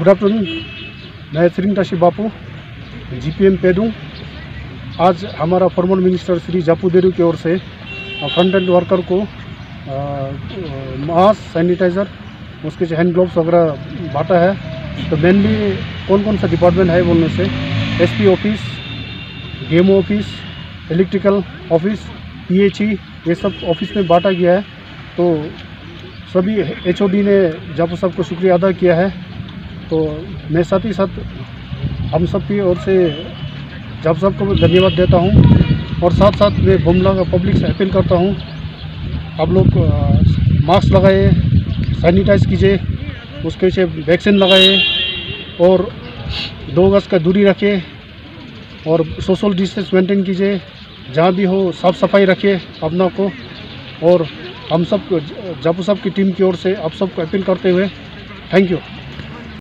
Good afternoon मैं Shri Tashi Bapu, GPM पेदू आज हमारा फॉर्मल मिनिस्टर श्री जापू देरू की ओर से फ्रंट एंड वर्कर को मास्क सैनिटाइज़र उसके जो हैंड ग्लोव्स वगैरह बांटा है। तो मेनली कौन कौन सा डिपार्टमेंट है बोलने से SP office DMO office electrical office PHE ये सब ऑफ़िस में बांटा गया है। तो सभी एचओडी ने जापू साहब को शुक्रिया अदा किया है। तो मैं साथ ही साथ हम सब की ओर से जाप साहब को भी धन्यवाद देता हूँ और साथ साथ मैं बुमला का पब्लिक से अपील करता हूँ। आप लोग मास्क लगाए सैनिटाइज कीजिए, उसके पीछे वैक्सीन लगाए और दो गज का दूरी रखें और सोशल डिस्टेंस मेंटेन कीजिए, जहाँ भी हो साफ़ सफ़ाई रखिए अपना को और हम सब जापू साहब की टीम की ओर से आप सबको अपील करते हुए थैंक यू